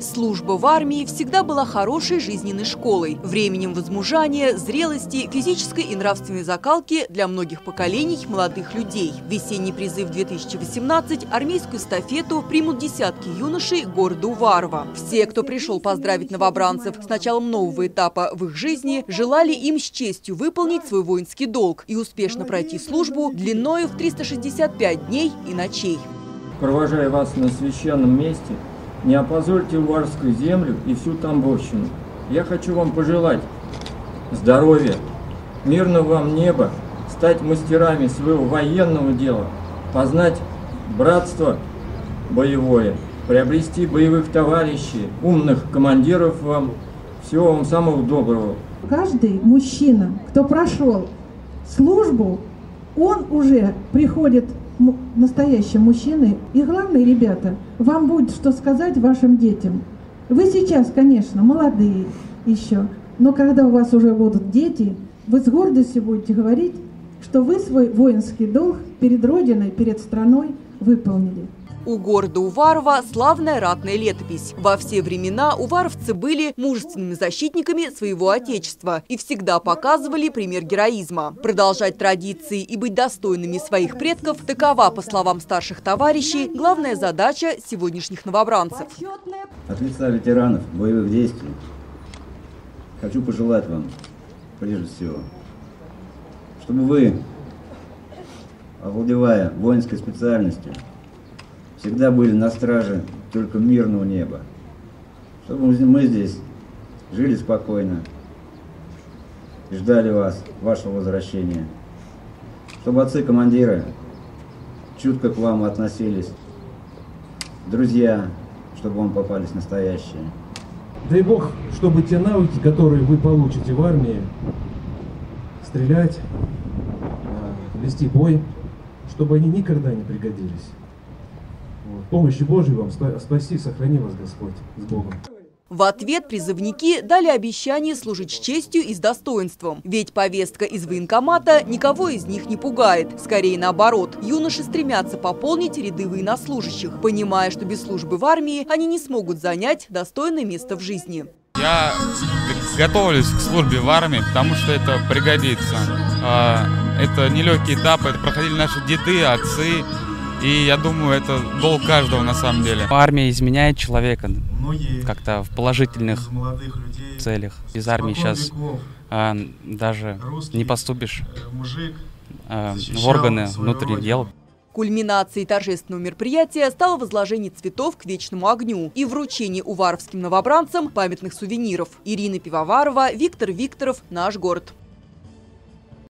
Служба в армии всегда была хорошей жизненной школой, временем возмужания, зрелости, физической и нравственной закалки для многих поколений молодых людей. Весенний призыв 2018 армейскую эстафету примут десятки юношей города Уварова. Все, кто пришел поздравить новобранцев с началом нового этапа в их жизни, желали им с честью выполнить свой воинский долг и успешно пройти службу длиною в 365 дней и ночей. Провожая вас на священном месте, не опозорьте Уварскую землю и всю Тамбовщину. Я хочу вам пожелать здоровья, мирного вам неба, стать мастерами своего военного дела, познать братство боевое, приобрести боевых товарищей, умных командиров вам, всего вам самого доброго. Каждый мужчина, кто прошел службу, он уже приходит настоящим мужчиной. И главное, ребята, вам будет что сказать вашим детям. Вы сейчас, конечно, молодые еще, но когда у вас уже будут дети, вы с гордостью будете говорить, что вы свой воинский долг перед Родиной, перед страной выполнили. У города Уварова славная ратная летопись. Во все времена уваровцы были мужественными защитниками своего отечества и всегда показывали пример героизма. Продолжать традиции и быть достойными своих предков – такова, по словам старших товарищей, главная задача сегодняшних новобранцев. От лица ветеранов боевых действий хочу пожелать вам, прежде всего, чтобы вы, овладевая воинской специальностью, всегда были на страже только мирного неба. Чтобы мы здесь жили спокойно, ждали вас, вашего возвращения. Чтобы отцы-командиры чутко к вам относились, друзья, чтобы вам попались настоящие. Дай Бог, чтобы те навыки, которые вы получите в армии, стрелять, э, вести бой, чтобы они никогда не пригодились. Помощи Божьей вам спаси, сохрани вас Господь с Богом. В ответ призывники дали обещание служить с честью и с достоинством. Ведь повестка из военкомата никого из них не пугает. Скорее наоборот, юноши стремятся пополнить ряды военнослужащих, понимая, что без службы в армии они не смогут занять достойное место в жизни. Я готовлюсь к службе в армии, потому что это пригодится. А, это нелегкий этап, это проходили наши деды, отцы. И я думаю, это долг каждого на самом деле. Армия изменяет человека как-то в положительных целях. Из армии сейчас а, даже не поступишь а, в органы внутренних дел. Кульминацией торжественного мероприятия стало возложение цветов к вечному огню и вручение уваровским новобранцам памятных сувениров. Ирина Пивоварова, Виктор Викторов, «Наш город».